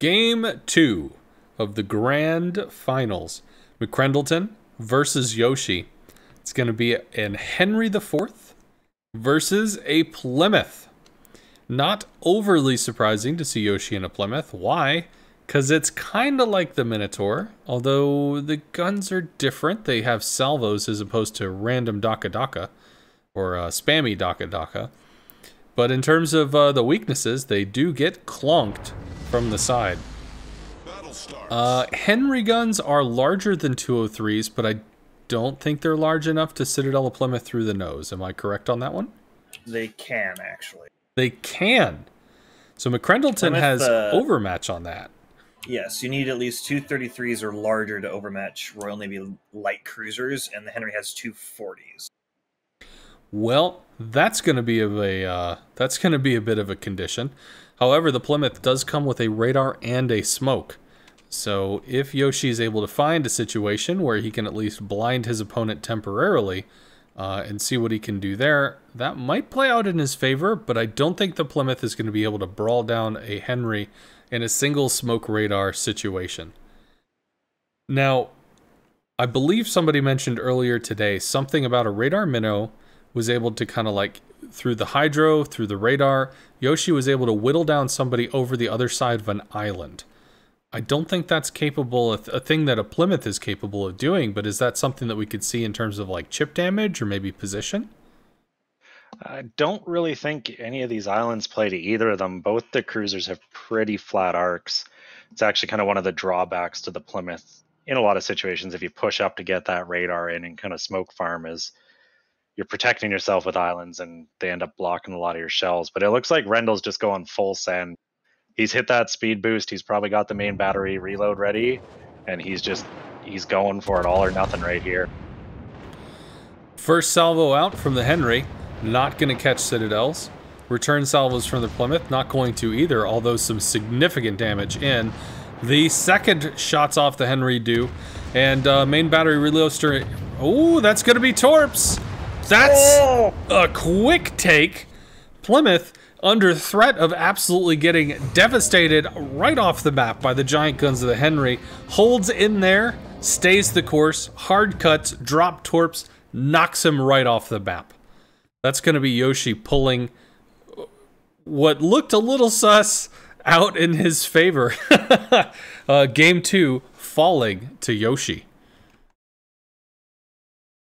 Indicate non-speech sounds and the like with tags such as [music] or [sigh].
Game two of the grand finals McCrendleton versus Yoshi. It's going to be an Henri IV versus a Plymouth. Not overly surprising to see Yoshi in a Plymouth. Why? Because it's kind of like the Minotaur, although the guns are different. They have salvos as opposed to random Daka Daka or uh, spammy Daka Daka. But in terms of uh, the weaknesses, they do get clonked from the side. Uh, Henri guns are larger than 203s, but I don't think they're large enough to Citadel of Plymouth through the nose. Am I correct on that one? They can, actually. They can. So McCrendleton Plymouth, has uh, overmatch on that. Yes, you need at least two 33s or larger to overmatch Royal Navy light cruisers, and the Henri has two 40s. Well, that's going to be of a uh, that's going to be a bit of a condition. However, the Plymouth does come with a radar and a smoke. So if Yoshi is able to find a situation where he can at least blind his opponent temporarily uh, and see what he can do there, that might play out in his favor, but I don't think the Plymouth is going to be able to brawl down a Henri in a single smoke radar situation. Now, I believe somebody mentioned earlier today something about a radar Mino was able to kind of like through the hydro, through the radar, Yoshi was able to whittle down somebody over the other side of an island. I don't think that's capable of a thing that a Plymouth is capable of doing, but is that something that we could see in terms of like chip damage or maybe position? I don't really think any of these islands play to either of them. Both the cruisers have pretty flat arcs. It's actually kind of one of the drawbacks to the Plymouth in a lot of situations. If you push up to get that radar in and kind of smoke farm, is you're protecting yourself with islands and they end up blocking a lot of your shells. But it looks like Rendell's just going full send he's hit that speed boost. He's probably got the main battery reload ready, and he's just he's going for it all or nothing right here. First salvo out from the Henri, not going to catch Citadels. Return salvos from the Plymouth, not going to either, although some significant damage in. The second shots off the Henri do, and uh, main battery reload stir. Oh, that's going to be Torps. That's oh! a quick take. Plymouth under threat of absolutely getting devastated right off the map by the giant guns of the Henri, holds in there, stays the course, hard cuts, drop torps, knocks him right off the map. That's going to be Yoshi pulling what looked a little sus out in his favor. [laughs] uh, game two falling to Yoshi.